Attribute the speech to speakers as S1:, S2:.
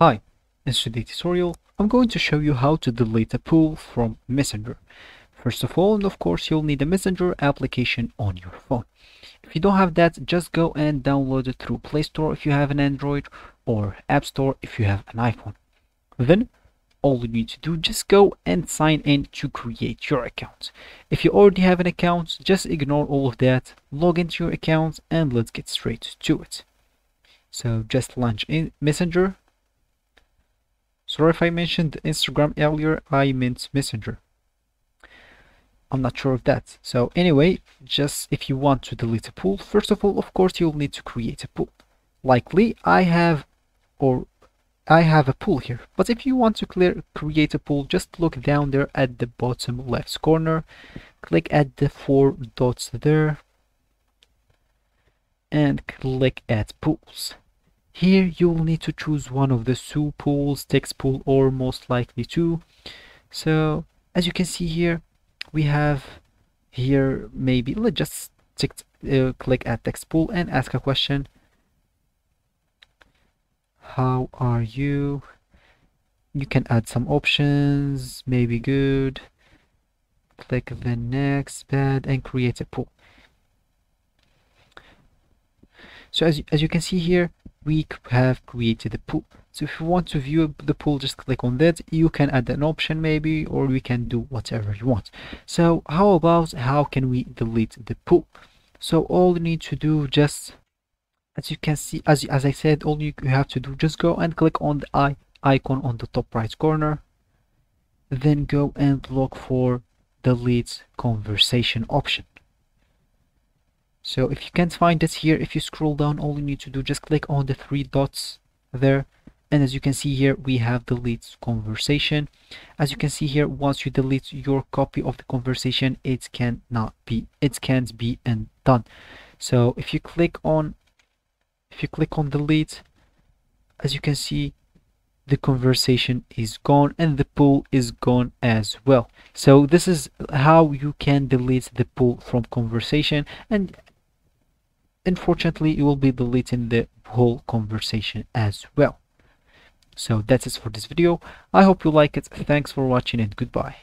S1: Hi, in today's tutorial I'm going to show you how to delete a pool from Messenger. First of all, and of course, you'll need a Messenger application on your phone. If you don't have that, just go and download it through Play Store if you have an Android or App Store if you have an iPhone. Then, all you need to do, just go and sign in to create your account. If you already have an account, just ignore all of that, log into your account, and let's get straight to it. So just launch in Messenger Sorry if I mentioned Instagram earlier, I meant Messenger. I'm not sure of that. So anyway, just if you want to delete a pool, first of all, of course, you'll need to create a pool. Likely, I have or I have a pool here. But if you want to clear, create a pool, just look down there at the bottom left corner. Click at the four dots there and click at pools. Here you will need to choose one of the two pools, text pool or most likely two. So as you can see here, we have here maybe let's just tick, uh, click at text pool and ask a question. How are you? You can add some options, maybe good. Click the next bed and create a pool. So as, as you can see here, we have created a pool. So if you want to view the pool, just click on that. You can add an option maybe, or we can do whatever you want. So how about how can we delete the pool? So all you need to do just, as you can see, as, as I said, all you have to do, just go and click on the eye icon on the top right corner. Then go and look for delete conversation option. So if you can't find it here, if you scroll down, all you need to do, just click on the three dots there. And as you can see here, we have the delete conversation. As you can see here, once you delete your copy of the conversation, it cannot be, it can't be undone. So if you click on, if you click on delete, as you can see, the conversation is gone and the pool is gone as well so this is how you can delete the pool from conversation and unfortunately you will be deleting the whole conversation as well. So that's it for this video. I hope you like it. Thanks for watching and goodbye